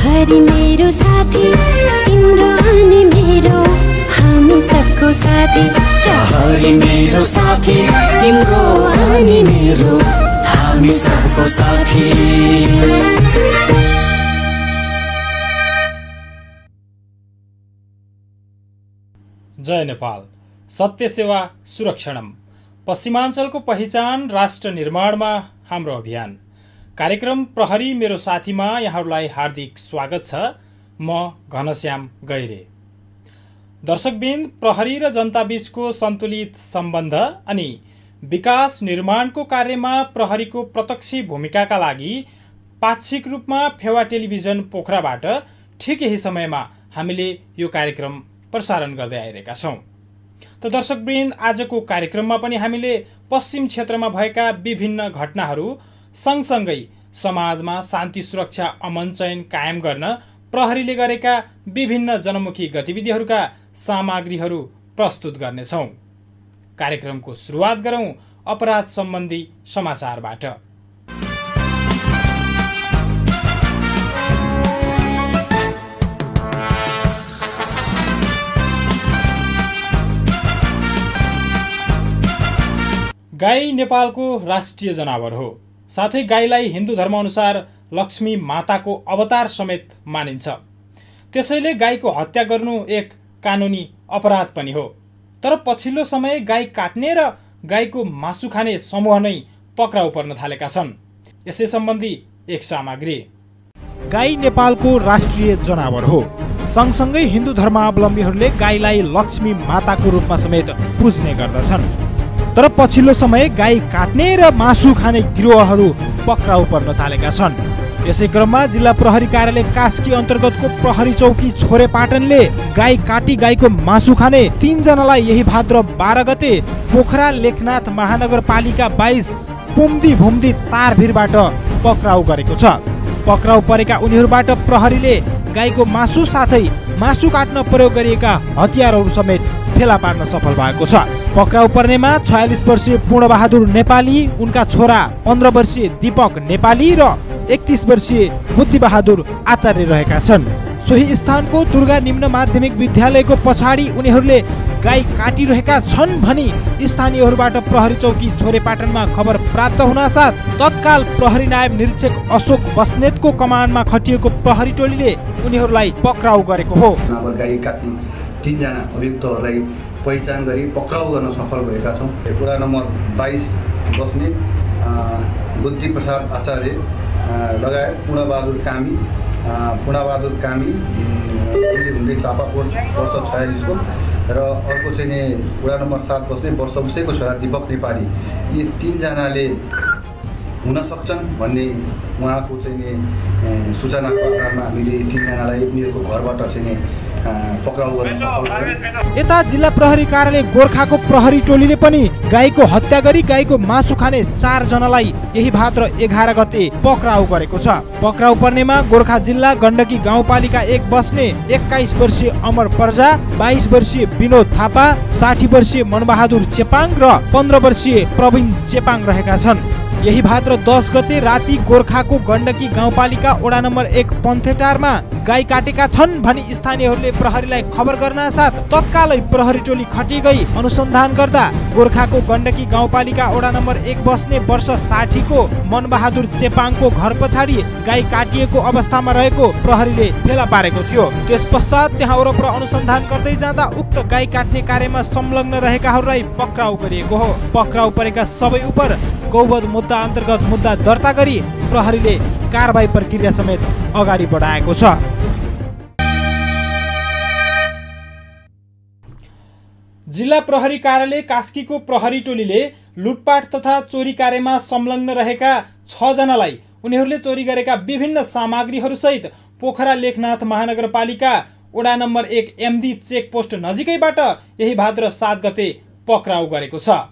प्रहरी मेरो साथी तिम्रो अनि मेरो हामी सबको साथी। प्रहरी मेरो साथी तिम्रो अनि मेरो हामी सबको साथी। जय नेपाल। सत्य सेवा सुरक्षणम। पश्चिमाञ्चलको पहिचान राष्ट्र निर्माणमा हाम्रो अभियान। कार्यक्रम प्रहरी मेरो साथीमा यहाँहरूलाई हार्दिक स्वागत छ। म घनश्याम गैरे। दर्शकबिन प्रहरी र जनताबीचको सन्तुलित सम्बन्ध अनि विकास निर्माणको कार्यमा प्रहरीको प्रत्यक्ष भूमिकाका लागि पाक्षिक रूपमा फेवा टेलिभिजन पोखराबाट ठिक यही समयमा हामीले यो कार्यक्रम प्रसारण गर्दै आइरहेका छौँ। त दर्शकवृन्द आजको कार्यक्रममा पनि हामीले पश्चिम क्षेत्रमा भएका विभिन्न घटनाहरू सँगसँगै समाजमा शान्ति सुरक्षा अमन चयन कायम गर्न प्रहरीले गरेका विभिन्न जनमुखी गतिविधिहरूका सामग्रीहरू प्रस्तुत गर्नेछौँ। कार्यक्रमको सुरुवात गरौँ अपराध सम्बन्धी समाचारबाट। गाई नेपालको राष्ट्रिय जनावर हो। साथै गाईलाई हिन्दू धर्मअनुसार लक्ष्मी माताको अवतार समेत मानिन्छ। त्यसैले गाईको हत्या गर्नु एक कानुनी अपराध पनि हो। तर पछिल्लो समय गाई काट्ने र गाईको मासु खाने समूह नै पक्राउ पर्न थालेका छन्। यसै सम्बन्धी एक सामग्री। गाई नेपालको राष्ट्रिय जनावर हो। सँगसँगै हिन्दू धर्मावलम्बीहरूले गाईलाई लक्ष्मी माताको रूपमा समेत पुज्ने गर्दछन्। तर पछिल्लो समय गाई काट्ने र मासु खाने गिरोहहरू पक्राउ पर्न थालेका छन्। यसै क्रममा जिल्ला प्रहरी कार्यालय कास्की अन्तर्गतको प्रहरी चौकी छोरे पाटनले गाई काटी गाईको मासु खाने तीनजनालाई यही भाद्र बाह्र गते पोखरा लेखनाथ महानगरपालिका बाइस पुम्दी भुम्दी तारभिरबाट पक्राउ गरेको छ। पक्राउ परेका उनीहरूबाट प्रहरीले गाईको मासु साथै मासु काट्न प्रयोग गरिएका हतियारहरू समेत फेला पार्न सफल भएको छ। पक्राउ पर्नेमा छयालिस वर्षीय पूर्णबहादुर नेपाली उनका छोरा पन्ध्र वर्षीय दीपक नेपाली र एकतिस वर्षीय बुद्धिबहादुर आचार्य रहेका छन्। सोही स्थानको दुर्गा निम्न माध्यमिक विद्यालयको पछाडि उनीहरूले गाई काटिरहेका छन् भनी स्थानीयहरूबाट प्रहरी चौकी छोरेपाटनमा खबर प्राप्त हुनासाथ तत्काल प्रहरी नायब निरीक्षक अशोक बस्नेतको कमानमा खटिएको प्रहरी टोलीले उनीहरूलाई पक्राउ गरेको हो। पहिचान गरी पक्राउ गर्न सफल भएका छौँ। कुरा नम्बर बाइस बस्ने बुद्धि प्रसाद आचार्य लगायत पूर्णबहादुर कामी पूर्णबहादुर कामी हुँदै हुँदै चापाकोट वर्ष छयालिसको र अर्को चाहिँ नि कुरा नम्बर सात बस्ने वर्ष उसैको छोरा दिपक नेपाली यी तिनजनाले हुन सक्छन् भन्ने उहाँको चाहिँ नि सूचनाको आधारमा हामीले तिनजनालाई उनीहरूको घरबाट चाहिँ नि पक्राउ गर्न यता जिल्ला प्रहरी कार्यालय गोर्खाको प्रहरी टोलीले पनि गाईको हत्या गरी गाईको मासु खाने चारजनालाई यही भाद्र एघार गते पक्राउ गरेको छ। पक्राउ पर्नेमा गोर्खा जिल्ला गण्डकी गाउँपालिका एक बस्ने एक्काइस वर्षीय अमर पर्जा बाइस वर्षीय विनोद थापा साठी वर्षीय मनबहादुर चेपाङ र पन्ध्र वर्षीय प्रवीण चेपाङ रहेका छन्। यही भाद्र दस गते राति गोर्खाको गण्डकी गाउँपालिका वडा नम्बर एक पन्थेटारमा गाई काटेका छन् भनी स्थानीयहरूले प्रहरीलाई खबर गर्न साथ तत्कालै प्रहरी टोली खटी गई अनुसन्धान गर्दा गोर्खाको गण्डकी गाउँपालिका वडा नम्बर एक बस्ने वर्ष साठीको मनबहादुर चेपाङको घर पछाडि गाई काटिएको अवस्थामा रहेको प्रहरीले फेला पारेको थियो। त्यस पश्चात त्यहाँ वरपर अनुसन्धान गर्दै जाँदा उक्त गाई काट्ने कार्यमा संलग्न रहेकाहरूलाई पक्राउ गरिएको हो। पक्राउ परेका सबै उप गौवध मुद्दा अन्तर्गत मुद्दा दर्ता गरी प्रहरीले कारवाही प्रक्रिया समेत अगाडि बढाएको छ। जिल्ला प्रहरी कार्यालय कास्कीको प्रहरी टोलीले लुटपाट तथा चोरी कार्यमा संलग्न रहेका छजनालाई उनीहरूले चोरी गरेका विभिन्न सामग्रीहरूसहित पोखरा लेखनाथ महानगरपालिका वडा नम्बर एक एमदी चेक पोस्ट नजिकैबाट यही भाद्र सात गते पक्राउ गरेको छ।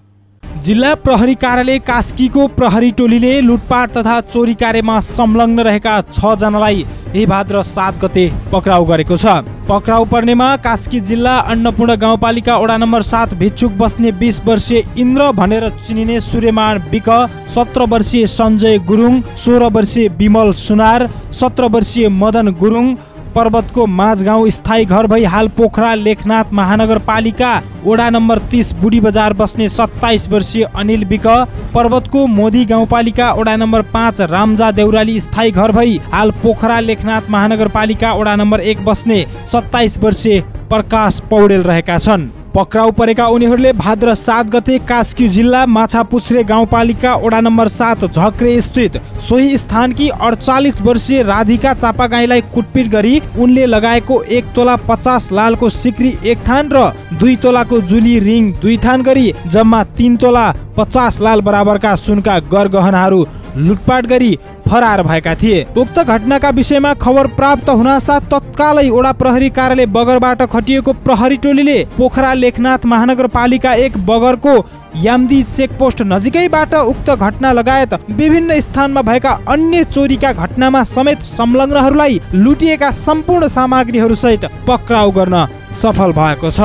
जिल्ला प्रहरी कार्यालय कास्कीको प्रहरी टोलीले लुटपाट तथा चोरी कार्यमा संलग्न रहेका छजनालाई यही भाद्र सात गते पक्राउ गरेको छ। पक्राउ पर्नेमा कास्की जिल्ला अन्नपूर्ण गाउँपालिका वडा नम्बर सात भिक्षुक बस्ने बिस वर्षीय इन्द्र भनेर चिनिने सूर्यमान विक सत्र वर्षीय सञ्जय गुरुङ सोह्र वर्षीय विमल सुनार सत्र वर्षीय मदन गुरुङ पर्वतको माझगाउँ स्थायी घर भई हाल पोखरा लेखनाथ महानगरपालिका वडा नम्बर तिस बुढी बजार बस्ने सत्ताइस वर्षीय अनिल विक पर्वतको मोदी गाउँपालिका वडा नम्बर पाँच रामजा देउराली स्थायी घर भई हाल पोखरा लेखनाथ महानगरपालिका वडा नम्बर एक बस्ने सत्ताइस वर्षीय प्रकाश पौडेल रहेका छन्। पक्राउ परेका उनीहरूले भाद्र सात गते कास्की जिल्ला माछापुछ्रे गाउँपालिका वडा नम्बर सात झक्रे स्थित सोही स्थानकी अडचालिस वर्षीय राधिका चापागाईलाई कुटपिट गरी उनले लगाएको एक तोला पचास लालको सिक्री एक थान र दुई तोलाको जुली रिङ दुई थान गरी जम्मा तिन तोला पचास लाल बराबरका सुनका गरगहनाहरू लुटपाट गरी फरार भएका थिए। उक्त घटनाका विषयमा खबर प्राप्त हुनासाथ तत्कालै ओडा प्रहरी कार्यालय बगरबाट खटिएको प्रहरी टोलीले पोखरा लेखनाथ महानगरपालिका एक बगरको याम्दी चेकपोस्ट नजिकैबाट उक्त घटना लगायत विभिन्न स्थानमा भएका अन्य चोरीका घटनामा समेत संलग्नहरूलाई लुटिएका सम्पूर्ण सामग्रीहरू सहित पक्राउ गर्न सफल भएको छ।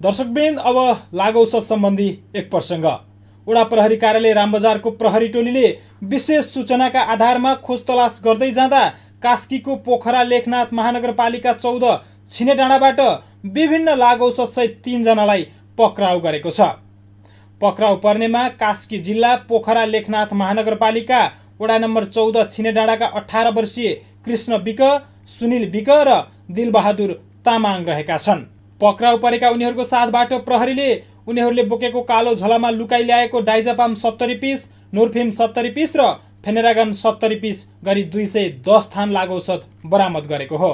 दर्शकवृन्द अब लागौसत सम्बन्धी एक प्रसङ्ग। वडा प्रहरी कार्यालय रामबजारको प्रहरी टोलीले विशेष सूचनाका आधारमा खोज तलास गर्दै जाँदा कास्कीको पोखरा लेखनाथ महानगरपालिका चौध छिने डाँडाबाट विभिन्न लागौसतसहित तिनजनालाई पक्राउ गरेको छ। पक्राउ पर्नेमा कास्की जिल्ला पोखरा लेखनाथ महानगरपालिका वडा नम्बर चौध छिने डाँडाका अठार वर्षीय कृष्ण विक सुनिल विक र दिलबहादुर तामाङ रहेका छन्। पक्राउ परेका उनीहरूको साथबाट प्रहरीले उनीहरूले बोकेको कालो झोलामा लुकाइ ल्याएको डाइजापाम सत्तरी पिस नोरफिम सत्तरी पिस र फेनेरागन सत्तरी पिस गरी दुई सय दस थान लागौसत बरामद गरेको हो।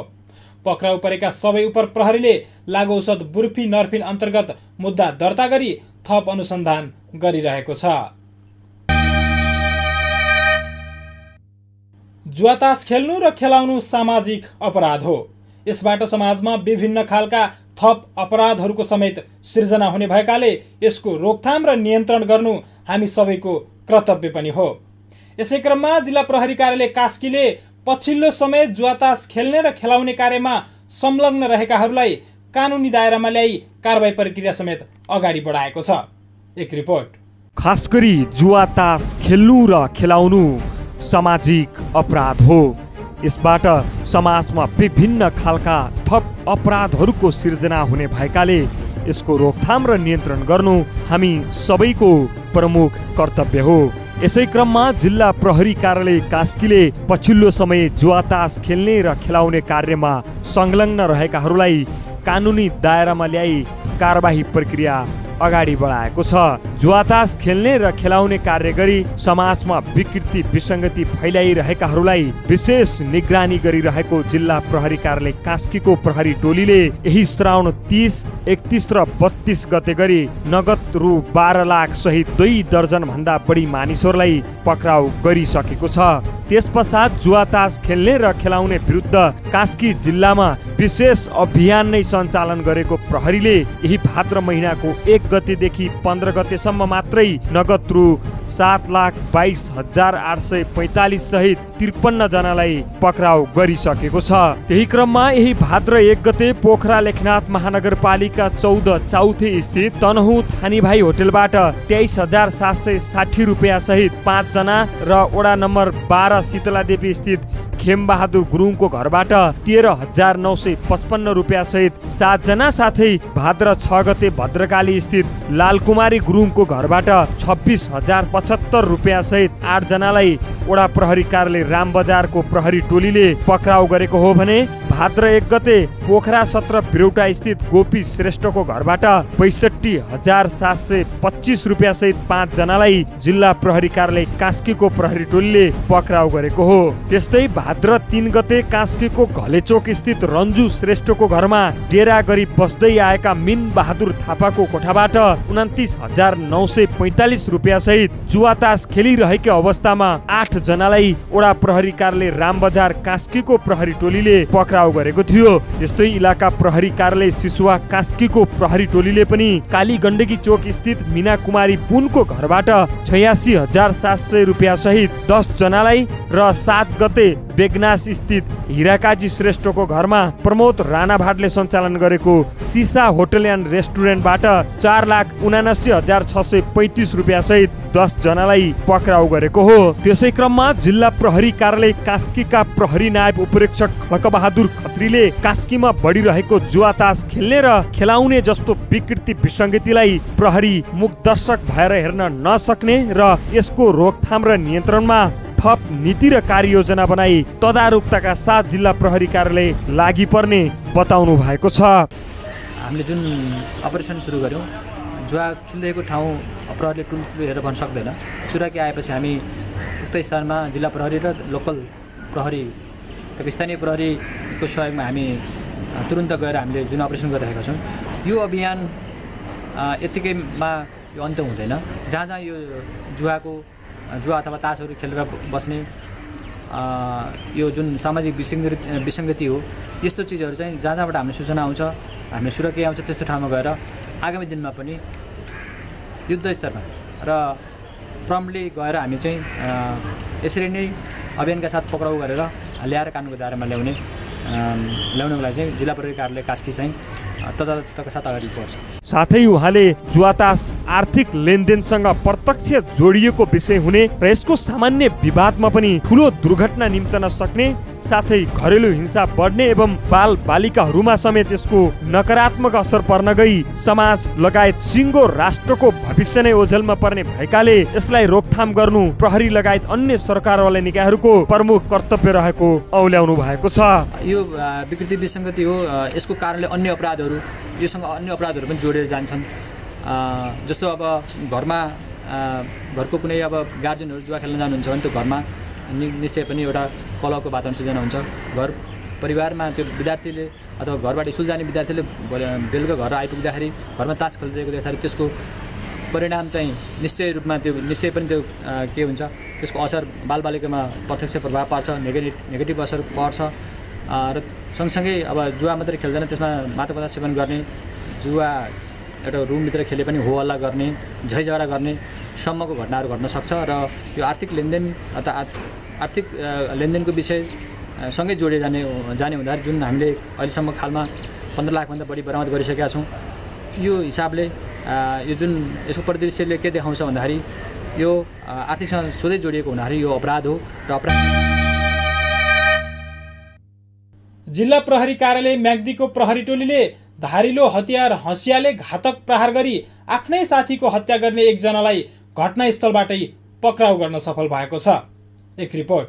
पक्राउ परेका सबै उप प्रहरीले लागौसत बुर्फी नर्फिन अन्तर्गत मुद्दा दर्ता गरी थप अनुसन्धान गरिरहेको छ। जुवातास खेल्नु र खेलाउनु सामाजिक अपराध हो। यसबाट समाजमा विभिन्न खालका थप अपराधहरूको समेत सिर्जना हुने भएकाले यसको रोकथाम र नियन्त्रण गर्नु हामी सबैको कर्तव्य पनि हो। यसै क्रममा जिल्ला प्रहरी कार्यालय कास्कीले पछिल्लो समय जुवातास खेल्ने र खेलाउने कार्यमा संलग्न रहेकाहरूलाई कानुनी दायरामा ल्याई कारवाही प्रक्रिया समेत अगाडि बढाएको छ। एक रिपोर्ट। खास गरी जुवा तास खेल्नु र खेलाउनु सामाजिक अपराध हो। यसबाट समाजमा विभिन्न खालका थप अपराधहरूको सिर्जना हुने भएकाले यसको रोकथाम र नियन्त्रण गर्नु हामी सबैको प्रमुख कर्तव्य हो। यसै क्रममा जिल्ला प्रहरी कार्यालय कास्कीले पछिल्लो समय जुवातास खेल्ने र खेलाउने कार्यमा संलग्न रहेकाहरूलाई कानुनी दायरामा ल्याई कारबाही प्रक्रिया अगाडि बढाएको छ। जुवातास खेल्ने र खेलाउने कार्य गरी समाजमा विकृति विसङ्गति फैलाइरहेकाहरूलाई विशेष निगरानी गरिरहेको जिल्ला प्रहरी कार्यालय कास्कीको प्रहरी टोलीले यही श्रावण तिस एकतिस र बत्तिस गते गरी नगद रु बाह्र लाख सहित दुई दर्जन भन्दा बढी मानिसहरूलाई पक्राउ गरिसकेको छ। त्यस पश्चात जुवातास खेल्ने र खेलाउने विरुद्ध कास्की जिल्लामा विशेष अभियान नै सञ्चालन गरेको प्रहरीले यही भाद्र महिनाको एक गतेदेखि पन्ध्र गतेसम्म मात्रै नगद रु सात लाख बाइस हजार आठ सय पैँतालिस सहित त्रिपन्न जनालाई पक्राउ गरिसकेको छ। त्यही क्रममा यही भाद्र एक गते पोखरा लेखनाथ महानगरपालिका चौध चौथे स्थित तनहु थानीभाइ होटेलबाट तेइस हजार सात सय साठी रुपियाँ सहित पाँचजना र वडा नम्बर बाह्र शीतला देवी स्थित खेमबहादुर गुरुङको घरबाट तेह्र हजार नौ सय पचपन्न रुपियाँ सहित सातजना साथै भाद्र छ गते भद्रकाली स्थित लालकुमारी गुरुङको घरबाट छब्बिस हजार पचहत्तर रुपियाँ सहित आठजनालाई वडा प्रहरी कार्यालय राम बजारको प्रहरी टोलीले पक्राउ गरेको हो भने भाद्र एक गते पोखरा सत्र बिरौटा स्थित गोपी श्रेष्ठको घरबाट पैसठी हजार सात सय पच्चिस रुपियाँ सहित पाँचजनालाई जिल्ला प्रहरी कार्यालय कास्कीको प्रहरी टोलीले पक्राउ गरेको हो। त्यस्तै भाद्र तिन गते कास्कीको घलेचोक स्थित रन्जु श्रेष्ठको घरमा डेरा गरी बस्दै आएका मिन बहादुर थापाको कोठाबाट उन्तिस हजार नौ सय पैँतालिस रुपियाँ सहित जुवातास खेलिरहेको अवस्थामा आठ जनालाई वडा प्रहरी कार्यालय रामबजार कास्कीको प्रहरी टोलीले पक्राउ पक्राउ गरेको थियो। त्यस्तै इलाका प्रहरी कार्यालय सिसुवा कास्कीको प्रहरी टोलीले पनि काली गण्डकी चोक स्थित मिना कुमारी पुनको घरबाट छयासी हजार सात सय रुपियाँ सहित दस जनालाई र सात गते बेगनास स्थित हिराकाजी श्रेष्ठको घरमा प्रमोद राणा भाटले सञ्चालन गरेको सिसा होटल एन्ड रेस्टुरेन्टबाट चार लाख उनासी हजार छ सय पैँतिस रुपियाँ सहित दस जनालाई पक्राउ गरेको हो। त्यसै क्रममा जिल्ला प्रहरी कार्यालय कास्कीका प्रहरी नायब उपरीक्षक खड्कबहादुर खत्रीले कास्कीमा बढिरहेको जुवातास खेल्ने र खेलाउने जस्तो विकृति विसङ्गतिलाई प्रहरी मुखदर्शक भएर हेर्न नसक्ने र यसको रोकथाम र नियन्त्रणमा थप नीति र कार्ययोजना बनाई तदारुकताका साथ जिल्ला प्रहरी कार्यालय लागि पर्ने बताउनु भएको छ। हामीले जुन अपरेसन सुरु गऱ्यौँ जुवा खेलिरहेको ठाउँ प्रहरीले टुलटुलो हेरेर भन्न सक्दैन। चुराकी आएपछि हामी उक्त स्थानमा जिल्ला प्रहरी र लोकल प्रहरी स्थानीय प्रहरीको सहयोगमा हामी तुरुन्त गएर हामीले जुन अपरेसन गरिरहेका छौँ यो अभियान यत्तिकैमा यो अन्त्य हुँदैन। जहाँ जहाँ यो जुवाको जुवा अथवा तासहरू खेलेर बस्ने यो जुन सामाजिक विसङ्गति विसङ्गति हो यस्तो चिजहरू चाहिँ जहाँ जहाँबाट हामीले सूचना आउँछ हामीले सुरक्षा आउँछ त्यस्तो ठाउँमा गएर आगामी दिनमा पनि युद्ध स्तरमा र प्रम्पली गएर हामी चाहिँ यसरी नै अभियानका साथ पक्राउ गरेर ल्याएर कानुनको दायरामा ल्याउने ल्याउनको लागि चाहिँ जिल्ला प्रहरी कार्यालय कास्की चाहिँ अ, तदारकताका साथ अगाडि बढ्छ। साथै उहाँले जुवातास आर्थिक लेनदेनसँग प्रत्यक्ष जोडिएको विषय हुने र यसको सामान्य विवादमा पनि ठुलो दुर्घटना निम्तन सक्ने साथै घरेलु हिंसा बढ्ने एवं बाल बालिकाहरूमा समेत यसको नकारात्मक असर पर्न गई। समाज लगायत सिङ्गो राष्ट्रको भविष्य नै ओझेलमा पर्ने भएकाले यसलाई रोकथाम गर्नु प्रहरी लगायत अन्य सरकारवाला निकायहरूको प्रमुख कर्तव्य रहेको औल्याउनु भएको छ। यो विकृति विसङ्गति हो। यसको कारणले अन्य अपराधहरू योसँग अन्य अपराधहरू पनि जोडेर जान्छन्। जस्तो अब घरमा घरको कुनै अब गार्जेनहरू जुवा खेल्न जानुहुन्छ भने त्यो घरमा नि- निश्चय पनि एउटा कलहको वातावरण सिर्जना हुन्छ। घर परिवारमा त्यो विद्यार्थीले अथवा घरबाट स्कुल जाने विद्यार्थीले बेलुका घर आइपुग्दाखेरि घरमा तास खेलिरहेको देख्दाखेरि त्यसको परिणाम चाहिँ निश्चय रूपमा त्यो निश्चय पनि त्यो के हुन्छ त्यसको असर बालबालिकामा प्रत्यक्ष प्रभाव पार्छ नेगेटिभ नेगेटिभ असर पर्छ। र सँगसँगै अब जुवा मात्रै खेल्दैन त्यसमा पदार्थ सेवन गर्ने जुवा एउटा रुमभित्र खेले पनि हो हल्ला गर्ने झै झगडा गर्ने सम्मको घटनाहरू घट्न सक्छ र यो आर्थिक लेनदेन अथवा आर्थ- आर्थिक लेनदेनको विषय सँगै जोडिएर जाने जाने हुँदाखेरि जुन हामीले अहिलेसम्म खालमा पन्ध्र लाखभन्दा बढी बरामद गरिसकेका छौँ यो हिसाबले यो जुन यसको परिदृश्यले के देखाउँछ भन्दाखेरि यो आर्थिकसँग सोधै जोडिएको हुँदाखेरि यो अपराध हो र अपराध जिल्ला प्रहरी कार्यालय म्याग्दीको प्रहरी टोलीले धारिलो हतियार हँसियाले घातक प्रहार गरी आफ्नै साथीको हत्या गर्ने एकजनालाई घटनास्थलबाटै पक्राउ गर्न सफल भएको छ। एक रिपोर्ट।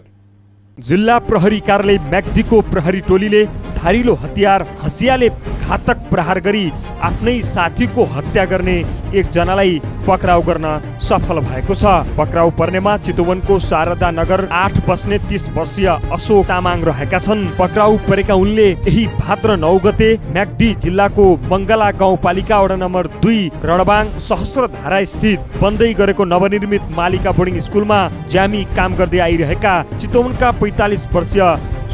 जिल्ला प्रहरी कार्यालय म्याग्दीको प्रहरी टोलीले धारिलो हतियार हँसियाले घातक प्रहार गरी आफ्नै साथीको हत्या गर्ने एकजनालाई पक्राउ गर्न सफल भएको छ। पक्राउ पर्नेमा चितवनको शारदा नगर आठ बस्ने तिस वर्षीय अशोक तामाङ रहेका छन्। पक्राउ परेका उनले यही भाद्र नौ गते म्याग्दी जिल्लाको मङ्गला गाउँपालिका वडा नम्बर दुई रणबाङ सहस्त्रधारा स्थित बन्दै गरेको नवनिर्मित मालिका बोर्डिङ स्कुलमा ज्यामी काम गर्दै आइरहेका चितवनका पैँतालिस वर्षीय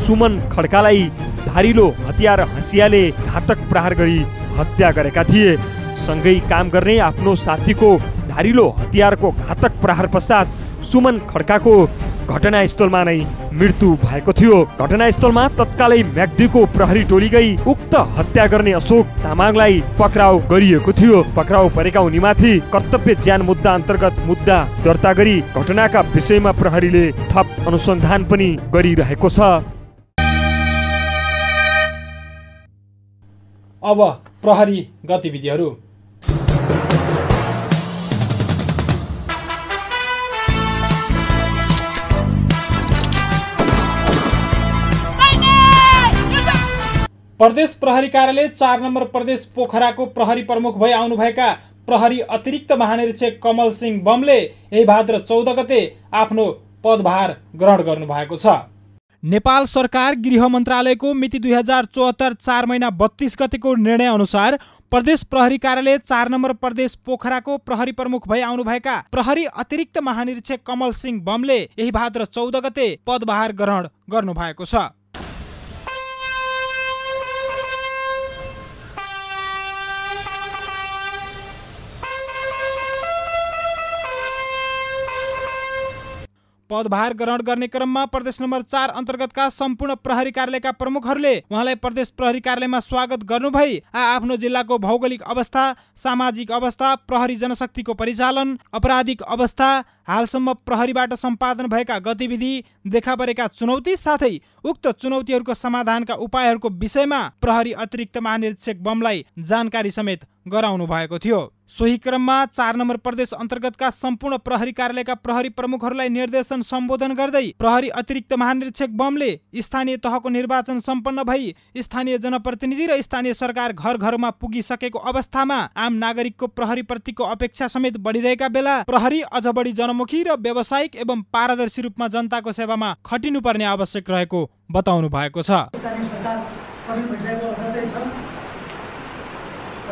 सुमन खड्कालाई धारिलो हतियार हँसियाले घातक प्रहार गरी हत्या गरेका थिए। सँगै काम गर्ने आफ्नो साथीको धारिलो हतियारको घातक प्रहार पश्चात सुमन खड्काको घटनास्थलमा नै मृत्यु भएको थियो। घटनास्थलमा तत्कालै म्याग्दीको प्रहरी टोली गई उक्त हत्या गर्ने अशोक तामाङलाई पक्राउ गरिएको थियो। पक्राउ परेका उनीमाथि कर्तव्य ज्यान मुद्दा अन्तर्गत मुद्दा दर्ता गरी घटनाका विषयमा प्रहरीले थप अनुसन्धान पनि गरिरहेको छ। अब प्रहरी गतिविधिहरू। प्रदेश प्रहरी कार्यालय चार नम्बर प्रदेश पोखराको प्रहरी प्रमुख भई आउनुभएका प्रहरी अतिरिक्त महानिरीक्षक कमल सिंह बमले यही भाद्र चौध गते आफ्नो पदभार ग्रहण गर्नुभएको छ। नेपाल सरकार गृह मन्त्रालयको मिति दुई हजार चौहत्तर चार महिना बत्तीस गतिको निर्णय अनुसार प्रदेश प्रहरी कार्यालय चार नम्बर प्रदेश पोखराको प्रहरी प्रमुख भई आउनुभएका प्रहरी अतिरिक्त महानिरीक्षक कमल सिंह बमले यही भाद्र चौध गते पदभार ग्रहण गर्नुभएको छ। पदभार ग्रहण गर्ने क्रममा प्रदेश नम्बर चार अन्तर्गतका सम्पूर्ण प्रहरी कार्यालयका प्रमुखहरूले उहाँलाई प्रदेश प्रहरी कार्यालयमा स्वागत गर्नुभई आ आफ्नो जिल्लाको भौगोलिक अवस्था सामाजिक अवस्था प्रहरी जनशक्तिको परिचालन आपराधिक अवस्था हालसम्म प्रहरीबाट सम्पादन भएका गतिविधि देखा परेका चुनौती साथै उक्त चुनौतीहरूको समाधानका उपायहरूको विषयमा प्रहरी अतिरिक्त महानिरीक्षक बमलाई जानकारी समेत गराउनु भएको थियो। सोही क्रममा चार नम्बर प्रदेश अन्तर्गतका सम्पूर्ण प्रहरी कार्यालयका प्रहरी प्रमुखहरूलाई निर्देशन सम्बोधन गर्दै प्रहरी अतिरिक्त महानिरीक्षक बमले स्थानीय तहको निर्वाचन सम्पन्न भई स्थानीय जनप्रतिनिधि र स्थानीय सरकार घर घरमा पुगिसकेको अवस्थामा आम नागरिकको प्रहरी प्रतिको अपेक्षा समेत बढिरहेका बेला प्रहरी अझ बढी जनमुखी र व्यावसायिक एवं पारदर्शी रूपमा जनताको सेवामा खटिनुपर्ने आवश्यक रहेको बताउनु भएको छ।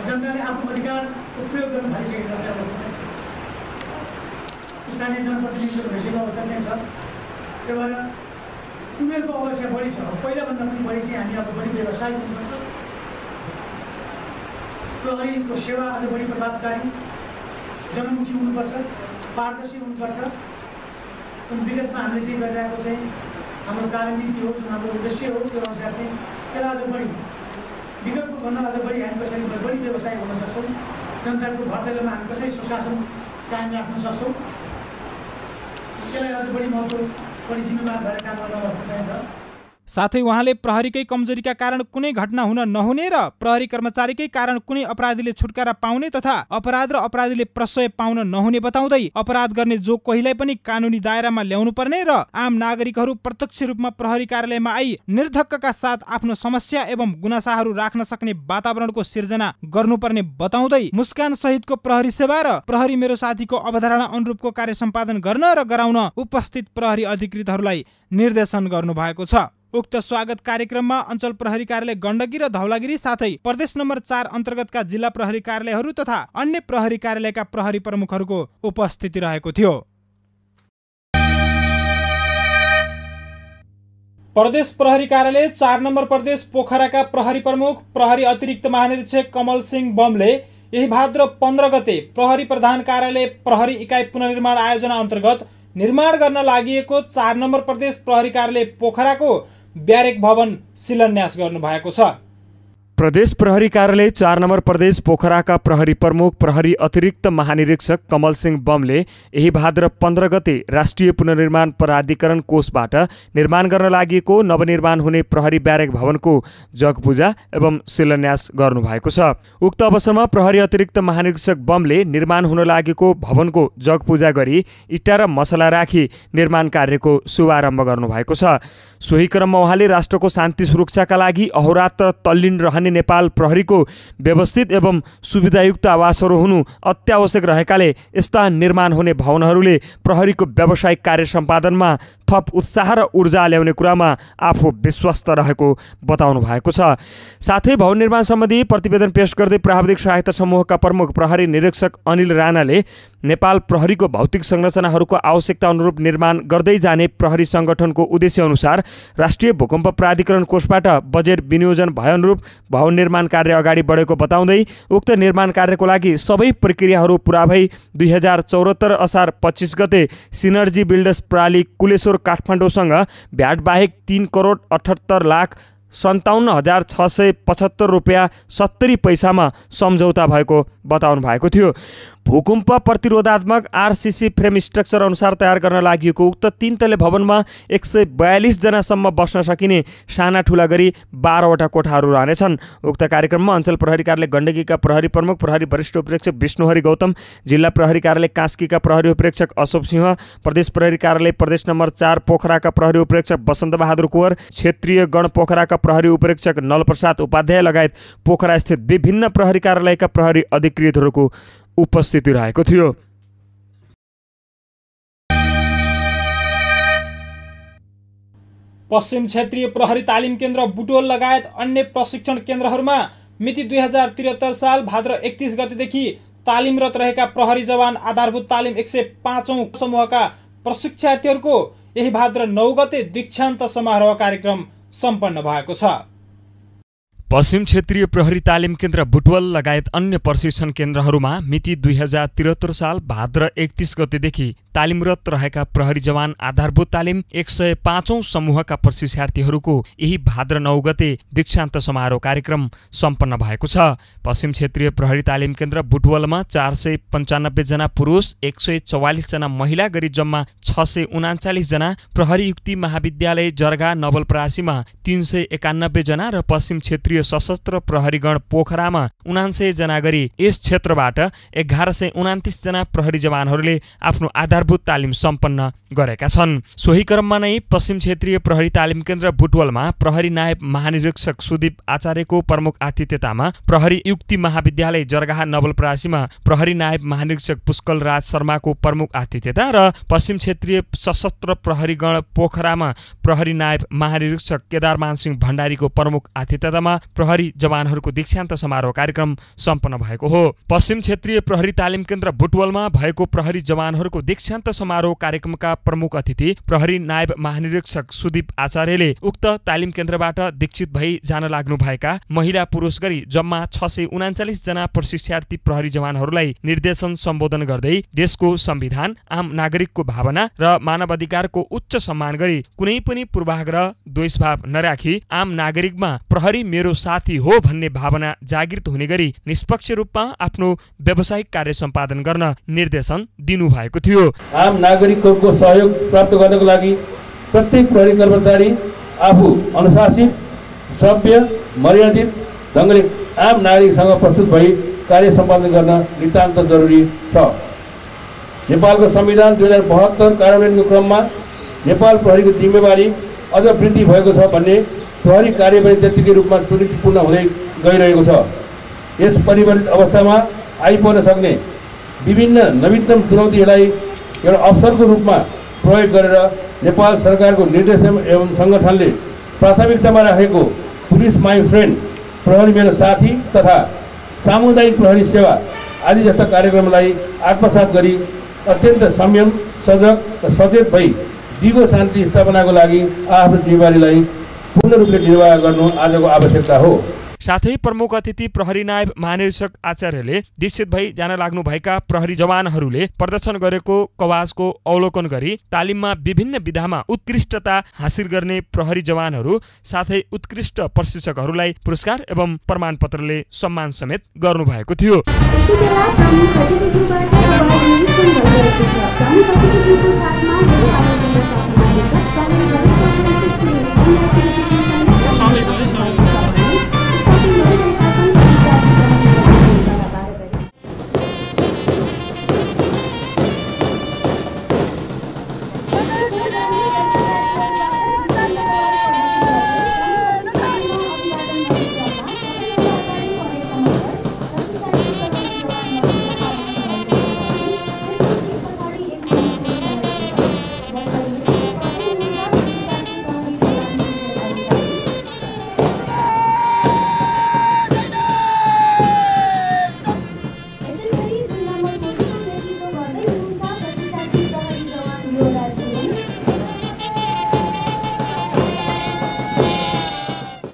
जनताले आफ्नो अधिकारको प्रयोग थालिसकेको छ स्थानीय जनप्रतिनिधित्व भइसकेको अवस्था चाहिँ छ। त्यही भएर उमेरको अवस्था बढी छ। पहिलाभन्दा पनि बढी चाहिँ हामी अब बढी व्यवसाय हुनुपर्छ प्रहरीको सेवा अझ बढी प्रभावकारी। जनमुखी हुनुपर्छ। पारदर्शी हुनुपर्छ। विगतमा हामीले चाहिँ गरिरहेको चाहिँ हाम्रो कार्यनीति हो जुन हाम्रो उद्देश्य हो त्यो अनुसार चाहिँ त्यसलाई अझ बढी विगतको भन्दा अझ बढी हामी कसरी बढी व्यवसाय हुन सक्छौँ? जनताको भरदैलोमा हामी कसरी सुशासन कायम राख्न सक्छौँ? त्यसलाई अझ बढी महत्त्व बढी जिम्मेवार भएर काम गर्न चाहिन्छ। साथै उहाँले प्रहरीकै कमजोरीका कारण कुनै घटना हुन नहुने र प्रहरी कर्मचारीकै कारण कुनै अपराधीले छुटकारा पाउने तथा अपराध र अपराधीले प्रशय पाउन नहुने बताउँदै अपराध गर्ने जो कोहीलाई पनि कानुनी दायरामा ल्याउनु पर्ने र आम नागरिकहरू प्रत्यक्ष रूपमा प्रहरी कार्यालयमा आई निर्धक्कका साथ आफ्नो समस्या एवं गुनासाहरू राख्न सक्ने वातावरणको सिर्जना गर्नुपर्ने बताउँदै मुस्कान सहितको प्रहरी सेवा र प्रहरी मेरो साथीको अवधारणा अनुरूपको कार्य सम्पादन गर्न र गराउन उपस्थित प्रहरी अधिकृतहरूलाई निर्देशन गर्नु भएको छ। उक्त स्वागत कार्यक्रममा अञ्चल प्रहरी कार्यालय गण्डकी र धौलागिरी साथै प्रदेश नम्बर चार अन्तर्गतका जिल्ला प्रहरी कार्यालयहरू तथा अन्य प्रहरी कार्यालयका प्रहरी प्रमुखहरूको उपस्थिति रहेको थियो। प्रदेश प्रहरी कार्यालय चार नम्बर प्रदेश पोखराका प्रहरी प्रमुख प्रहरी अतिरिक्त महानिरीक्षक कमल सिंह बमले यही भाद्र पन्ध्र गते प्रहरी प्रधान कार्यालय प्रहरी इकाइ पुनर्निर्माण आयोजना अन्तर्गत निर्माण गर्न लागि चार नम्बर प्रदेश प्रहरी कार्यालय पोखराको ब्यारेक भवन शिलान्यास गर्नुभएको छ। प्रदेश प्रहरी कार्यालय चार नम्बर प्रदेश पोखराका प्रहरी प्रमुख प्रहरी अतिरिक्त महानिरीक्षक कमल सिंह बमले यही भाद्र पन्ध्र गते राष्ट्रिय पुनर्निर्माण प्राधिकरण कोषबाट निर्माण गर्न लागि नवनिर्माण हुने प्रहरी ब्यारेक भवनको जगपूजा एवं शिलान्यास गर्नुभएको छ। उक्त अवसरमा प्रहरी अतिरिक्त महानिरीक्षक बमले निर्माण हुन लागेको भवनको जगपूजा गरी इट्टा र मसला राखी निर्माण कार्यको शुभारम्भ गर्नुभएको छ। सोही क्रममा उहाँले राष्ट्रको शान्ति सुरक्षाका लागि अहोरात्र तल्लीन रहने नेपाल प्रहरीको व्यवस्थित एवं सुविधायुक्त आवासहरू हुनु अत्यावश्यक रहेकाले यस्ता निर्माण हुने भवनहरूले प्रहरीको व्यावसायिक कार्य सम्पादनमा थप उत्साह र ऊर्जा ल्याउने कुरामा आफू विश्वस्त रहेको बताउनु भएको छ। साथै भवन निर्माण सम्बन्धी प्रतिवेदन पेश गर्दै प्राविधिक सहायता समूहका प्रमुख प्रहरी निरीक्षक अनिल राणाले नेपाल प्रहरीको भौतिक संरचनाहरूको आवश्यकता अनुरूप निर्माण गर्दै जाने प्रहरी सङ्गठनको उद्देश्य अनुसार राष्ट्रिय भूकम्प प्राधिकरण कोषबाट बजेट विनियोजन भएअनुरूप भवन निर्माण कार्य अगाडि बढेको बताउँदै उक्त निर्माण कार्यको लागि सबै प्रक्रियाहरू पुरा भई दुई हजार चौहत्तर असार पच्चिस गते सिनर्जी बिल्डर्स प्रणाली कुलेश्वर काठमाडौँसँग भ्याटबाहेक तिन करोड अठहत्तर लाख सन्ताउन्न हजार छ सय पचहत्तर रुपियाँ सत्तरी पैसामा सम्झौता भएको बताउनु भएको थियो। भूकम्प प्रतिरोधात्मक आरसिसी फ्रेम स्ट्रक्चर अनुसार तयार गर्न लागि उक्त तिन तले भवनमा एक सय बयालिसजनासम्म बस्न सकिने साना ठुला गरी बाह्रवटा कोठाहरू रहनेछन्। उक्त कार्यक्रममा अञ्चल प्रहरी कार्यालय गण्डकीका प्रहरी प्रमुख प्रहरी वरिष्ठ उपरीक्षक विष्णुहरि गौतम जिल्ला प्रहरी कार्यालय कास्कीका प्रहरी उपरीक्षक अशोक सिंह प्रदेश प्रहरी कार्यालय प्रदेश नम्बर चार पोखराका प्रहरी उपरीक्षक बसन्त बहादुर कुँवर क्षेत्रीय गण पोखराका प्रहरी उपरीक्षक नलप्रसाद उपाध्याय लगायत पोखरा स्थित विभिन्न प्रहरी कार्यालयका प्रहरी अधिकृतहरूको उपस्थिति रहेको थियो। पश्चिम क्षेत्रीय प्रहरी तालिम केन्द्र बुटोल लगायत अन्य प्रशिक्षण केन्द्रहरूमा मिति दुई हजार त्रिहत्तर साल भाद्र एकतिस गतेदेखि तालिमरत रहेका प्रहरी जवान आधारभूत तालिम एक सय पाँचौँ समूहका प्रशिक्षार्थीहरूको यही भाद्र नौ गते दीक्षान्त समारोह कार्यक्रम सम्पन्न भएको छ। पश्चिम क्षेत्रीय प्रहरी तालिम केन्द्र बुटवल लगायत अन्य प्रशिक्षण केन्द्रहरूमा मिति दुई हजार त्रिहत्तर साल भाद्र एकतिस गतेदेखि तालिमरत रहेका प्रहरी जवान आधारभूत तालिम एक सय पाँचौं समूहका प्रशिक्षार्थीहरूको यही भाद्र नौ गते दीक्षान्त समारोह कार्यक्रम सम्पन्न भएको छ। पश्चिम क्षेत्रीय प्रहरी तालिम केन्द्र बुटवलमा चार सय पन्चानब्बेजना पुरुष एक सय चौवालिसजना महिला गरी जम्मा छ सय उनाचालिसजना प्रहरी युक्ति महाविद्यालय जर्गा नवलपरासीमा तिन सय एकानब्बेजना र पश्चिम क्षेत्रीय सशस्त्र प्रहरीगण पोखरामा उनान्सय जना गरी यस क्षेत्रबाट एघार सय उनातिसजना प्रहरी जवानहरूले आफ्नो आधारभूत तालिम सम्पन्न गरेका छन्। सोही क्रममा नै पश्चिम क्षेत्रीय प्रहरी तालिम केन्द्र बुटवलमा प्रहरी नायब महानिरीक्षक सुदीप आचार्यको प्रमुख आतिथ्यतामा प्रहरी युक्ति महाविद्यालय जरगाह नवलपरासीमा प्रहरी नायब महानिरीक्षक पुष्कल राज शर्माको प्रमुख आतिथ्यता र पश्चिम क्षेत्रीय सशस्त्र प्रहरीगण पोखरामा प्रहरी नायब महानिरीक्षक केदारमान सिंह भण्डारीको प्रमुख आतिथ्यतामा प्रहरी जवानहरूको दीक्षान्त समारोह कार्यक्रम सम्पन्न भएको हो। पश्चिम क्षेत्रीय प्रहरी तालिम केन्द्र बुटवलमा भएको प्रहरी जवानहरूको दीक्षान्त समारोह कार्यक्रमका प्रमुख अतिथि प्रहरी नायब महानिरीक्षक सुदीप आचार्यले उक्त तालिम केन्द्रबाट दीक्षित भई जान लाग्नु भएका महिला पुरुष गरी जम्मा छ सय उनाचालिस जना प्रशिक्षार्थी प्रहरी जवानहरूलाई निर्देशन सम्बोधन गर्दै देशको संविधान आम नागरिकको भावना र मानवाधिकारको उच्च सम्मान गरी कुनै पनि पूर्वाग्रह द्वेषभाव नराखी आम नागरिकमा प्रहरी मेरो साथी हो भन्ने भावना जागृत हुने गरी निष्पक्ष रूपमा आफ्नो व्यावसायिक कार्य सम्पादन गर्न निर्देशन दिनुभएको थियो। आम नागरिकहरूको सहयोग प्राप्त गर्नको लागि प्रत्येक प्रहरी कर्मचारी आफू अनुशासित सभ्य मर्यादित ढङ्गले आम नागरिकसँग प्रस्तुत भई कार्य सम्पादन गर्न नितान्त जरुरी छ। नेपालको संविधान दुई हजार बहत्तर कार्यान्वयनको क्रममा नेपाल प्रहरीको जिम्मेवारी अझ वृद्धि भएको छ भन्ने प्रहरी कार्यवाही त्यत्तिकै रूपमा चुनौतीपूर्ण हुँदै गइरहेको छ। यस परिवर्तित अवस्थामा आइपर्न सक्ने विभिन्न नवीनतम चुनौतीहरूलाई एउटा अवसरको रूपमा प्रयोग गरेर नेपाल सरकारको निर्देशन एवं सङ्गठनले प्राथमिकतामा राखेको पुलिस माई फ्रेन्ड प्रहरी मेरो साथी तथा सामुदायिक प्रहरी सेवा आदि जस्ता कार्यक्रमलाई आत्मसात गरी अत्यन्त संयम सजग र सचेत भई दिगो शान्ति स्थापनाको लागि आफ्नो जिम्मेवारीलाई पूर्ण रूपले निर्वाह गर्नु आजको आवश्यकता हो। साथै प्रमुख अतिथि प्रहरी नायब महानिरीक्षक आचार्यले दीक्षित भई जान लाग्नुभएका प्रहरी जवानहरूले प्रदर्शन गरेको कवाजको अवलोकन गरी तालिममा विभिन्न विधामा उत्कृष्टता हासिल गर्ने प्रहरी जवानहरू साथै उत्कृष्ट प्रशिक्षकहरूलाई पुरस्कार एवं प्रमाणपत्रले सम्मान समेत गर्नुभएको थियो। यति बेला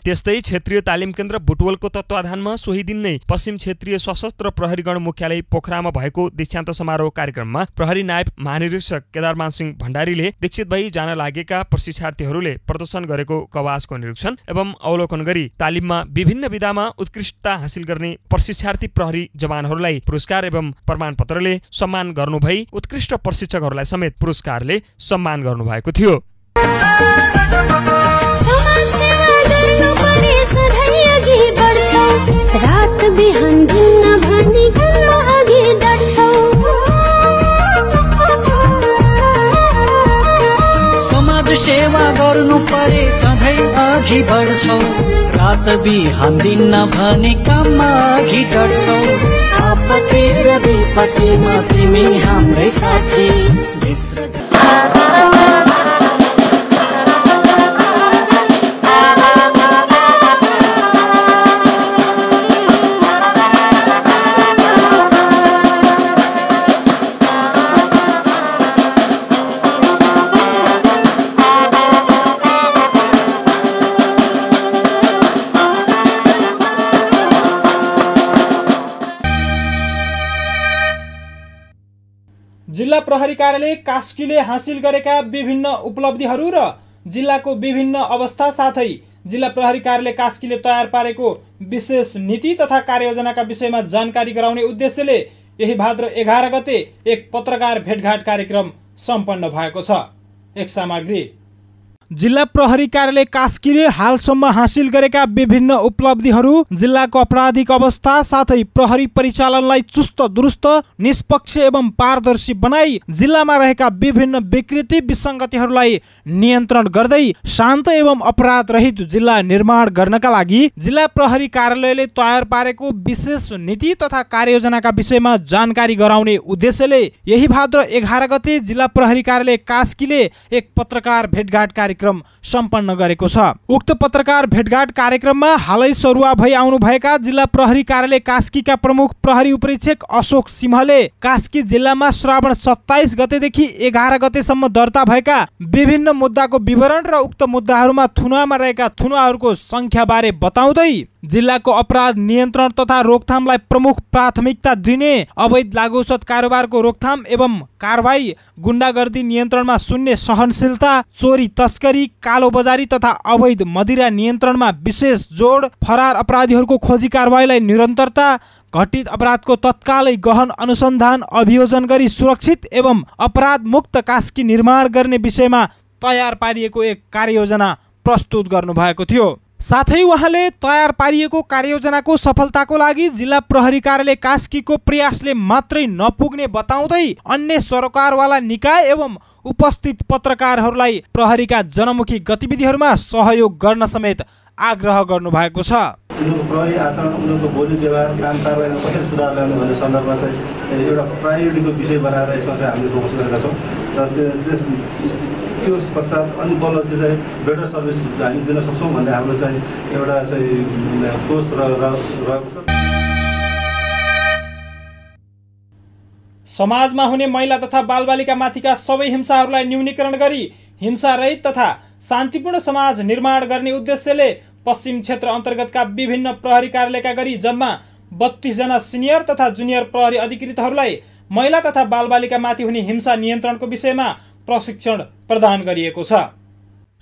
त्यस्तै क्षेत्रीय तालिम केन्द्र बुटवलको तत्वाधानमा सोही दिन नै पश्चिम क्षेत्रीय सशस्त्र प्रहरीगण मुख्यालय पोखरामा भएको दीक्षान्त समारोह कार्यक्रममा प्रहरी नायब महानिरीक्षक केदारमान सिंह भण्डारीले दीक्षित भई जान लागेका प्रशिक्षार्थीहरूले प्रदर्शन गरेको कवासको निरीक्षण एवं अवलोकन गरी तालिममा विभिन्न विधामा उत्कृष्टता हासिल गर्ने प्रशिक्षार्थी प्रहरी जवानहरूलाई पुरस्कार एवं प्रमाणपत्रले सम्मान गर्नुभई उत्कृष्ट प्रशिक्षकहरूलाई समेत पुरस्कारले सम्मान गर्नुभएको थियो। रात बिहान भिन्न भनी काम अघि डढ्छौ समाज सेवा गर्नु परे सधैँ अघि बढ्छौ। रात बिहान दिन भने काममा अघि डढ्छौ। आपत्ति र विपत्तिमा तिमी हाम्रै साथी। देश कार्यालय कास्कीले हासिल गरेका विभिन्न उपलब्धिहरू र जिल्लाको विभिन्न अवस्था साथै जिल्ला प्रहरी कार्यालय कास्कीले तयार पारेको विशेष नीति तथा कार्ययोजनाका विषयमा जानकारी गराउने उद्देश्यले यही भाद्र एघार गते एक पत्रकार भेटघाट कार्यक्रम सम्पन्न भएको छ। एक सामग्री। जिल्ला प्रहरी कार्यालय कास्कीले हालसम्म हासिल गरेका विभिन्न उपलब्धिहरू जिल्लाको आपराधिक अवस्था साथै प्रहरी परिचालनलाई चुस्त दुरुस्त निष्पक्ष एवं पारदर्शी बनाई जिल्लामा रहेका विभिन्न विकृति विसङ्गतिहरूलाई नियन्त्रण गर्दै शान्त एवं अपराध रहित जिल्ला निर्माण गर्नका लागि जिल्ला प्रहरी कार्यालयले तयार पारेको विशेष नीति तथा कार्ययोजनाका विषयमा जानकारी गराउने उद्देश्यले यही भाद्र एघार गते जिल्ला प्रहरी कार्यालय कास्कीले एक पत्रकार भेटघाट कार्यक्रम कार्यक्रम सम्पन्न गरेको छ। उक्त पत्रकार भेटघाट कार्यक्रममा हालै सरुवा भई आउनुभएका जिल्ला प्रहरी कार्यालय कास्कीका प्रमुख प्रहरी उपरीक्षक अशोक सिंहले कास्की जिल्लामा श्रावण सत्ताइस गतेदेखि एघार गतेसम्म दर्ता भएका विभिन्न मुद्दाको विवरण र उक्त मुद्दाहरूमा थुनुवामा रहेका थुनुवाहरूको सङ्ख्याबारे बताउँदै जिल्लाको अपराध नियन्त्रण तथा रोकथामलाई प्रमुख प्राथमिकता दिने अवैध लागुसत कारोबारको रोकथाम एवं कारवाही गुण्डागर्दी नियन्त्रणमा शून्य सहनशीलता चोरी तस्करी कालोबजारी तथा अवैध मदिरा नियन्त्रणमा विशेष जोड फरार अपराधीहरूको खोजी कारवाहीलाई निरन्तरता घटित अपराधको तत्कालै गहन अनुसन्धान अभियोजन गरी सुरक्षित एवं अपराध मुक्त कास्की निर्माण गर्ने विषयमा तयार पारिएको एक कार्ययोजना प्रस्तुत गर्नुभएको थियो। साथै उहाँले तयार पारिएको कार्ययोजनाको सफलताको लागि जिल्ला प्रहरी कार्यालय कास्कीको प्रयासले मात्रै नपुग्ने बताउँदै अन्य सरकारवाला निकाय एवं उपस्थित पत्रकारहरूलाई प्रहरीका जनमुखी गतिविधिहरूमा सहयोग गर्न समेत आग्रह गर्नुभएको छ। उनीहरूको प्रहरी आचरण उनीहरूको बोली व्यवहार काम कारवाहीमा कसरी सुधार ल्याउने भन्ने सन्दर्भमा चाहिँ एउटा प्रायोरिटीको विषय बनाएर यसमा चाहिँ हामीले फोकस गरेका छौँ। र त्यो पश्चात अनि बल्ल चाहिँ बेटर सर्भिस हामी दिन सक्छौँ भन्ने हाम्रो चाहिँ एउटा चाहिँ सोच रहेको छ। समाजमा हुने महिला तथा बालबालिका माथिका सबै हिंसाहरूलाई न्यूनीकरण गरी हिंसारहित तथा शान्तिपूर्ण समाज निर्माण गर्ने उद्देश्यले पश्चिम क्षेत्र अन्तर्गतका विभिन्न प्रहरी कार्यालयका गरी जम्मा बत्तीसजना सिनियर तथा जुनियर प्रहरी अधिकृतहरूलाई महिला तथा बालबालिकामाथि हुने हिंसा नियन्त्रणको विषयमा प्रशिक्षण प्रदान गरिएको छ।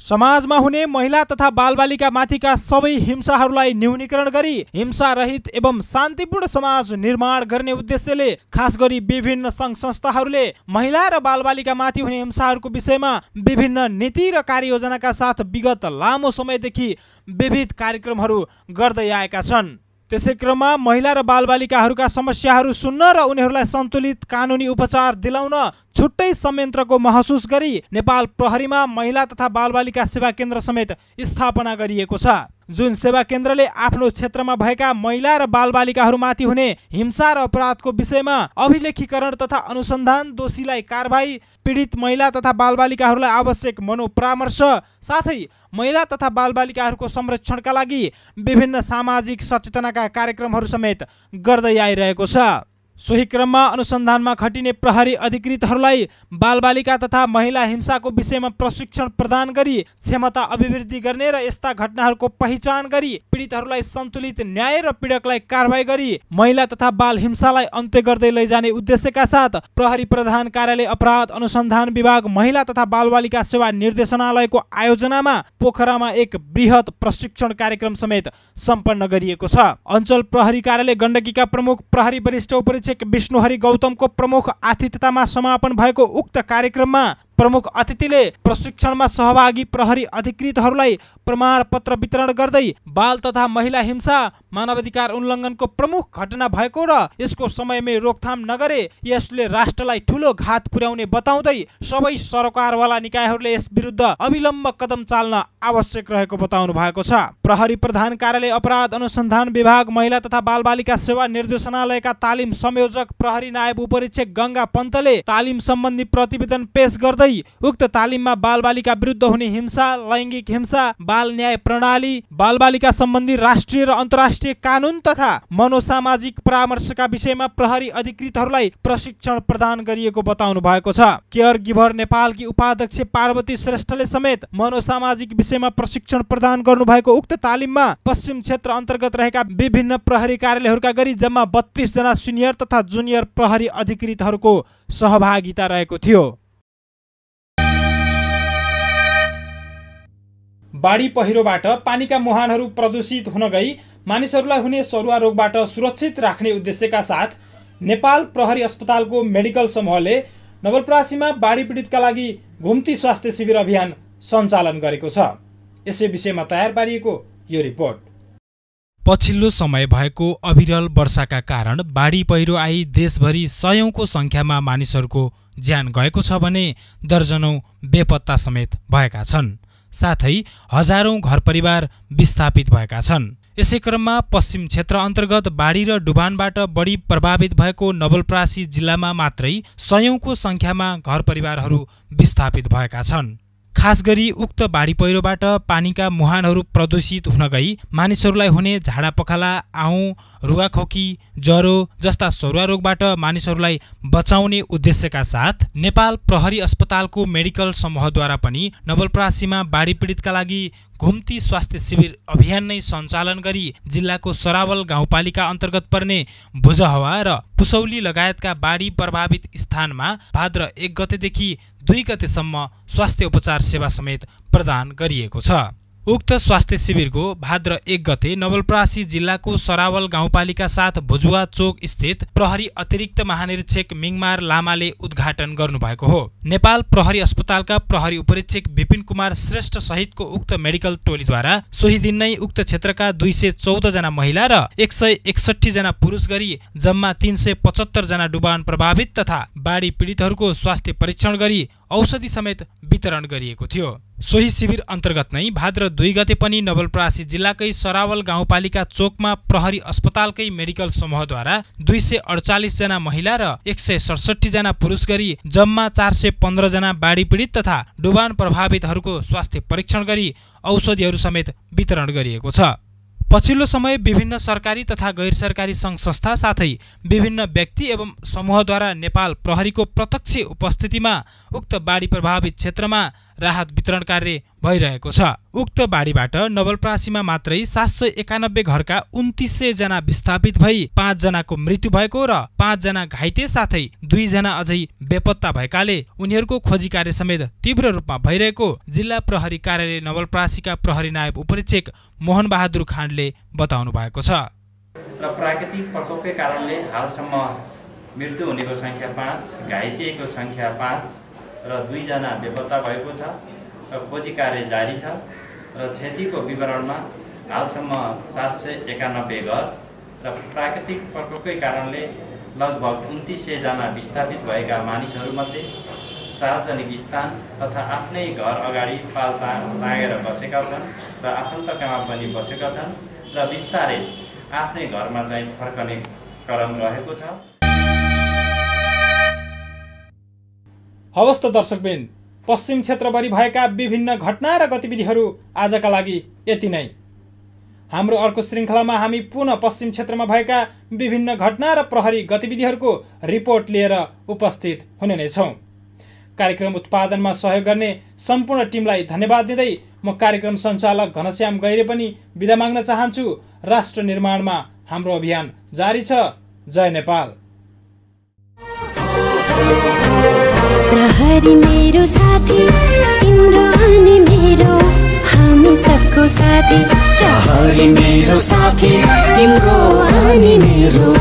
समाजमा हुने महिला तथा बालबालिका माथिका सबै हिंसाहरूलाई न्यूनीकरण गरी हिंसा रहित एवं शान्तिपूर्ण समाज निर्माण गर्ने उद्देश्यले खास गरी विभिन्न सङ्घ संस्थाहरूले महिला र बालबालिका माथि हुने हिंसाहरूको विषयमा विभिन्न नीति र कार्ययोजनाका साथ विगत लामो समयदेखि विविध कार्यक्रमहरू गर्दै आएका छन्। त्यसै क्रममा महिला र बालबालिकाहरूका समस्याहरू सुन्न र उनीहरूलाई सन्तुलित कानुनी उपचार दिलाउन छुट्टै संयन्त्रको महसुस गरी नेपाल प्रहरीमा महिला तथा बालबालिका सेवा केन्द्र समेत स्थापना गरिएको छ। जुन सेवा केन्द्रले आफ्नो क्षेत्रमा भएका महिला र बालबालिकाहरूमाथि हुने हिंसा र अपराधको विषयमा अभिलेखीकरण तथा अनुसन्धान दोषीलाई कारवाही पीडित महिला तथा बालबालिकाहरूलाई आवश्यक मनोपरामर्श साथै महिला तथा बालबालिकाहरूको संरक्षणका लागि विभिन्न सामाजिक सचेतनाका कार्यक्रमहरू समेत गर्दै आइरहेको छ। सोही क्रममा अनुसन्धानमा खटिने प्रहरी अधिकृतहरूलाई बालबालिका तथा महिला हिंसाको विषयमा प्रशिक्षण प्रदान गरी क्षमता अभिवृद्धि गर्ने र यस्ता घटनाहरूको पहिचान गरी पीडितहरूलाई सन्तुलित न्याय र पीडकलाई कारवाही गरी महिला तथा बाल हिंसालाई अन्त्य गर्दै लैजाने उद्देश्यका साथ प्रहरी प्रधान कार्यालय अपराध अनुसन्धान विभाग महिला तथा बालबालिका सेवा निर्देशनालयको आयोजनामा पोखरामा एक बृहत प्रशिक्षण कार्यक्रम समेत सम्पन्न गरिएको छ। अञ्चल प्रहरी कार्यालय गण्डकीका प्रमुख प्रहरी वरिष्ठ विष्णुहरि गौतमको प्रमुख आतिथ्यतामा समापन भएको उक्त कार्यक्रममा प्रमुख अतिथिले प्रशिक्षणमा सहभागी प्रहरी अधिकृतहरूलाई प्रमाणपत्र वितरण गर्दै बाल तथा महिला हिंसा मानवाधिकार उल्लङ्घनको प्रमुख घटना भएको र यसको समयमै रोकथाम नगरे यसले राष्ट्रलाई ठूलो घात पुर्याउने बताउँदै सबै सरकारवाला निकायहरूले यस विरुद्ध अविलम्ब कदम चाल्न आवश्यक रहेको बताउनु भएको छ। प्रहरी प्रधान कार्यालय अपराध अनुसन्धान विभाग महिला तथा बालबालिका सेवा निर्देशनालयका तालिम संयोजक प्रहरी नायब उपरीक्षक गङ्गा पन्तले तालिम सम्बन्धी प्रतिवेदन पेश गर्दै साथै उक्त तालिममा बालबालिका विरुद्ध हुने हिंसा लैङ्गिक हिंसा बाल न्याय प्रणाली बालबालिका सम्बन्धी राष्ट्रिय र अन्तर्राष्ट्रिय कानुन तथा मनोसामाजिक परामर्शका विषयमा प्रहरी अधिकृतहरूलाई प्रशिक्षण प्रदान गरिएको बताउनु भएको छ। केयर गिभर नेपालकी उपाध्यक्ष पार्वती श्रेष्ठले समेत मनोसामाजिक विषयमा प्रशिक्षण प्रदान गर्नुभएको उक्त तालिममा पश्चिम क्षेत्र अन्तर्गत रहेका विभिन्न प्रहरी कार्यालयहरूका गरी जम्मा बत्तीस जना सिनियर तथा जुनियर प्रहरी अधिकृतहरूको सहभागिता रहेको थियो। बाढी पहिरोबाट पानीका मुहानहरू प्रदूषित हुन गई। मानिसहरूलाई हुने सरुवा रोगबाट सुरक्षित राख्ने उद्देश्यका साथ नेपाल प्रहरी अस्पतालको मेडिकल समूहले नवलपरासीमा बाढी पीडितका लागि घुम्ती स्वास्थ्य शिविर अभियान सञ्चालन गरेको छ। यसै विषयमा तयार पारिएको यो रिपोर्ट। पछिल्लो समय भएको अविरल वर्षाका कारण बाढी पहिरो आई देशभरि सयौंको सङ्ख्यामा मानिसहरूको ज्यान गएको छ भने दर्जनौं बेपत्ता समेत भएका छन्। साथै हजारौं घर परिवार विस्थापित भएका छन्। यसै क्रममा पश्चिम क्षेत्र अन्तर्गत बाढी र डुबानबाट बढी प्रभावित भएको नवलपरासी जिल्लामा मात्रै सयौंको सङ्ख्यामा घर परिवारहरू विस्थापित भएका छन्। खास गरी उक्त बाढी पहिरोबाट पानीका मुहानहरू प्रदूषित हुन गई। मानिसहरूलाई हुने झाडा पखाला आउँ रुगाखोकी ज्वरो जस्ता सरुवा रोगबाट मानिसहरूलाई बचाउने उद्देश्यका साथ नेपाल प्रहरी अस्पतालको मेडिकल समूहद्वारा पनि नवलपरासीमा बाढी पीडितका लागि घुम्ती स्वास्थ्य शिविर अभियान नै सञ्चालन गरी जिल्लाको सरावल गाउँपालिका अन्तर्गत पर्ने भुजहवा र पुसौली लगायतका बाढी प्रभावित स्थानमा भाद्र एक गतेदेखि दुई गतेसम्म स्वास्थ्य उपचार सेवा समेत प्रदान गरिएको छ। उक्त स्वास्थ्य शिविरको भाद्र एक गते नवलपरासी जिल्लाको सरावल गाउँपालिका साथ भुजुवा चोक स्थित प्रहरी अतिरिक्त महानिरीक्षक मिङमार लामाले उद्घाटन गर्नुभएको हो। नेपाल प्रहरी अस्पतालका प्रहरी उपरीक्षक विपिन कुमार श्रेष्ठ सहितको उक्त मेडिकल टोलीद्वारा सोही दिन नै उक्त क्षेत्रका दुई सय चौध जना महिला र एक सय एकसठी जना पुरुष गरी जम्मा तीन सय पचहत्तर जना डुबान प्रभावित तथा बाढी पीडितहरूको स्वास्थ्य परीक्षण गरी औषधि समेत वितरण गरिएको थियो। सोही शिविर अन्तर्गत नै भाद्र दुई गते पनि नवलपरासी जिल्लाकै सरावल गाउँपालिका चोकमा प्रहरी अस्पतालकै मेडिकल समूहद्वारा दुई सय अडचालिसजना महिला र एक सय सडसठीजना पुरुष गरी जम्मा चार सय पन्ध्रजना बाढी पीडित तथा डुबान प्रभावितहरूको स्वास्थ्य परीक्षण गरी औषधिहरू समेत वितरण गरिएको छ। पछिल्लो समय विभिन्न सरकारी तथा गैर सरकारी सङ्घ संस्था साथै विभिन्न व्यक्ति एवं समूहद्वारा नेपाल प्रहरीको प्रत्यक्ष उपस्थितिमा उक्त बाढी प्रभावित क्षेत्रमा राहत वितरण कार्य भइरहेको छ। उक्त बाढीबाट नवलपरासीमा मात्रै सात सय एकानब्बे घरका उन्तिस सय जना विस्थापित भई पाँचजनाको मृत्यु भएको र पाँचजना घाइते साथै दुईजना अझै बेपत्ता भएकाले उनीहरूको खोजी कार्य समेत तीव्र रूपमा भइरहेको जिल्ला प्रहरी कार्यालय नवलपरासीका प्रहरी नायब उपरीक्षक मोहन बहादुर खाँडले बताउनु भएको छ। र प्राकृतिक प्रकोपकै कारणले हालसम्म मृत्यु हुनेको सङ्ख्या पाँच घाइतेको सङ्ख्या पाँच र दुईजना बेपत्ता भएको छ। खोजी कार्य जारी छ र क्षतिको विवरणमा हालसम्म चार सय एकानब्बे घर र प्राकृतिक प्रकोपकै कारणले लगभग उन्तिस सयजना विस्थापित भएका मानिसहरूमध्ये सार्वजनिक स्थान तथा आफ्नै घर अगाडि पाल्ता लागेर बसेका छन् र आफन्तकामा पनि बसेका छन् र बिस्तारै आफ्नै घरमा चाहिँ फर्कने क्रम रहेको छ। हवस् त दर्शकबिन पश्चिम क्षेत्रभरि भएका विभिन्न घटना र गतिविधिहरू आजका लागि यति नै। हाम्रो अर्को श्रृङ्खलामा हामी पुनः पश्चिम क्षेत्रमा भएका विभिन्न घटना र प्रहरी गतिविधिहरूको रिपोर्ट लिएर उपस्थित हुने नै छौँ। कार्यक्रम उत्पादनमा सहयोग गर्ने सम्पूर्ण टिमलाई धन्यवाद दिँदै म कार्यक्रम सञ्चालक घनश्याम गैरे पनि बिदा माग्न चाहन्छु। राष्ट्र निर्माणमा हाम्रो अभियान जारी छ। जय नेपाल। प्रहरी मेरो साथी तिम्रो अनि मेरो हामी सबको साथी। प्रहरी मेरो साथी तिम्रो अनि मेरो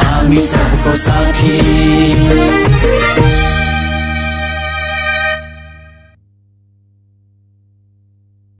हामी सबको साथी।